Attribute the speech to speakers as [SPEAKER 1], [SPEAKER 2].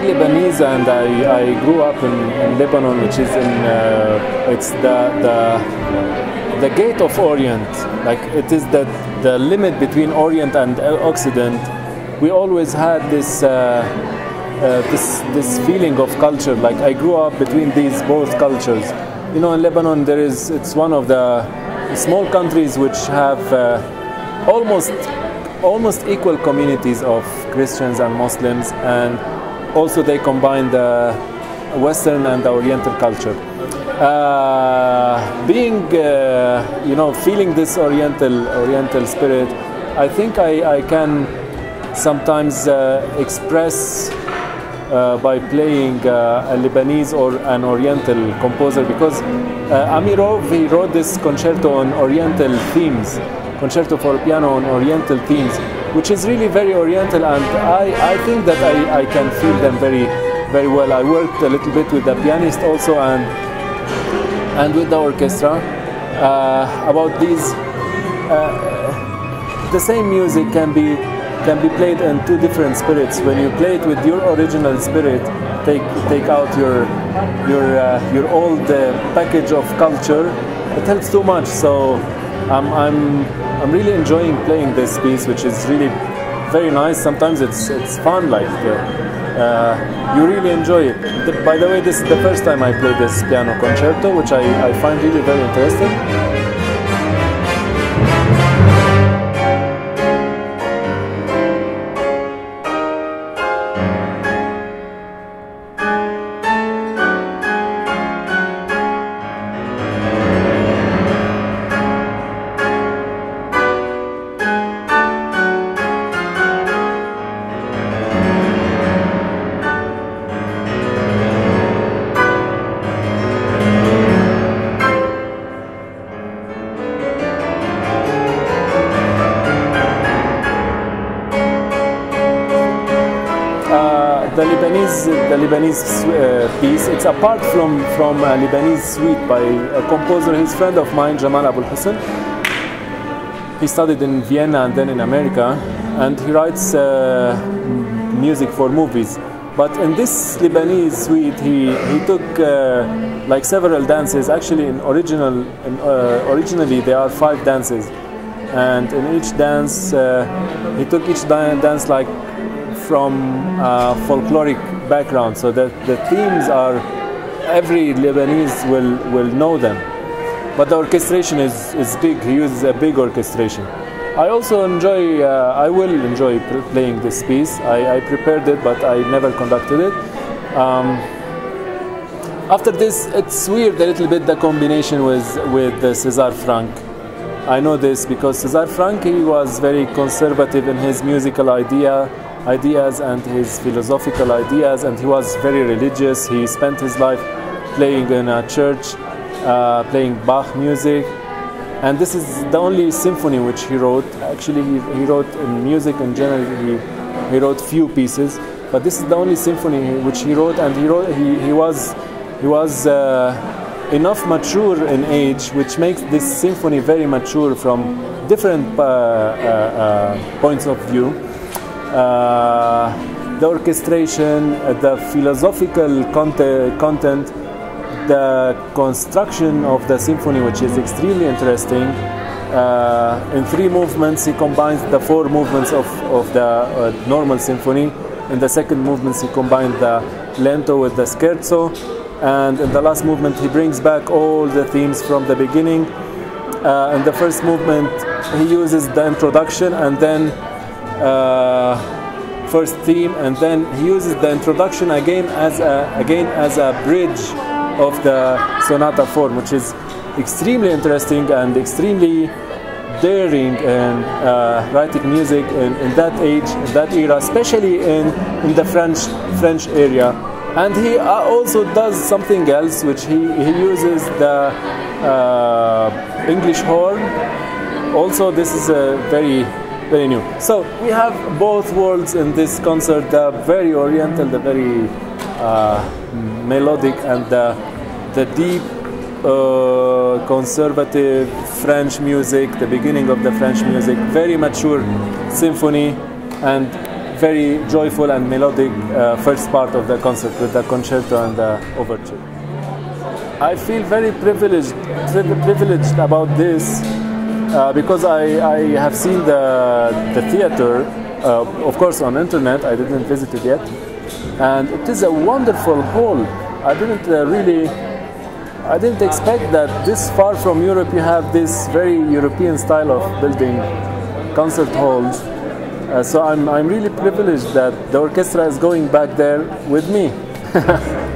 [SPEAKER 1] Lebanese, and I, I grew up in, in Lebanon, which is in uh, it's the, the the gate of Orient. Like it is the the limit between Orient and Occident. We always had this. Uh, uh, this this feeling of culture. Like I grew up between these both cultures. You know, in Lebanon, there is it's one of the small countries which have uh, almost almost equal communities of Christians and Muslims, and also they combine the Western and the Oriental culture. Uh, being, uh, you know, feeling this Oriental Oriental spirit, I think I, I can sometimes uh, express uh, by playing uh, a Lebanese or an Oriental composer because uh, Amirov he wrote this concerto on Oriental themes, concerto for piano on Oriental themes, which is really very Oriental, and I, I think that I, I can feel them very very well. I worked a little bit with the pianist also and and with the orchestra uh, about these. Uh, the same music can be can be played in two different spirits. When you play it with your original spirit, take take out your your uh, your old uh, package of culture. It helps too much. So I'm I'm I'm really enjoying playing this piece, which is really very nice. Sometimes it's it's fun, like uh, you really enjoy it. The, by the way, this is the first time I play this piano concerto, which I, I find really very interesting. The Lebanese, the Lebanese uh, piece. It's apart from from a Lebanese suite by a composer, his friend of mine, Jamal Abul Husn. He studied in Vienna and then in America, and he writes uh, music for movies. But in this Lebanese suite, he he took uh, like several dances. Actually, in original, in, uh, originally there are five dances, and in each dance, uh, he took each dance like from uh, folkloric background, so that the themes are every Lebanese will will know them. But the orchestration is, is big. He uses a big orchestration. I also enjoy. Uh, I will enjoy playing this piece. I, I, prepared it, but I never conducted it. Um, after this, it's weird a little bit the combination with with César Franck. I know this because César Franck he was very conservative in his musical idea ideas and his philosophical ideas, and he was very religious. He spent his life playing in a church, uh, playing Bach music, and this is the only symphony which he wrote. Actually, he, he wrote in music in general. He, he wrote few pieces, but this is the only symphony which he wrote, and he wrote. He, he was he was. Uh, enough mature in age, which makes this symphony very mature from different uh, uh, uh points of view. Uh, the orchestration, uh, the philosophical content, content, the construction of the symphony, which is extremely interesting. Uh, in three movements, he combines the four movements of, of the uh, normal symphony. In the second movement, he combines the lento with the scherzo. And in the last movement, he brings back all the themes from the beginning. Uh, in the first movement, he uses the introduction and then uh, first theme, and then he uses the introduction again as a, again as a bridge of the sonata form, which is extremely interesting and extremely daring in uh, writing music in, in, that age, in that era, especially in, in the French French area. And he uh, also does something else, which he, he uses the uh, English horn. Also, this is a very very new. So we have both worlds in this concert: the very oriental, the very uh, melodic, and the the deep uh, conservative French music, the beginning of the French music, very mature symphony, and very joyful and melodic uh, first part of the concert with the concerto and the overture. I feel very privileged, privileged about this uh, because I, I have seen the, the theater, uh, of course, on internet. I didn't visit it yet, and it is a wonderful hall. I didn't uh, really, I didn't expect that this far from Europe you have this very European style of building concert halls. Uh, so I'm, I'm really privileged that the orchestra is going back there with me.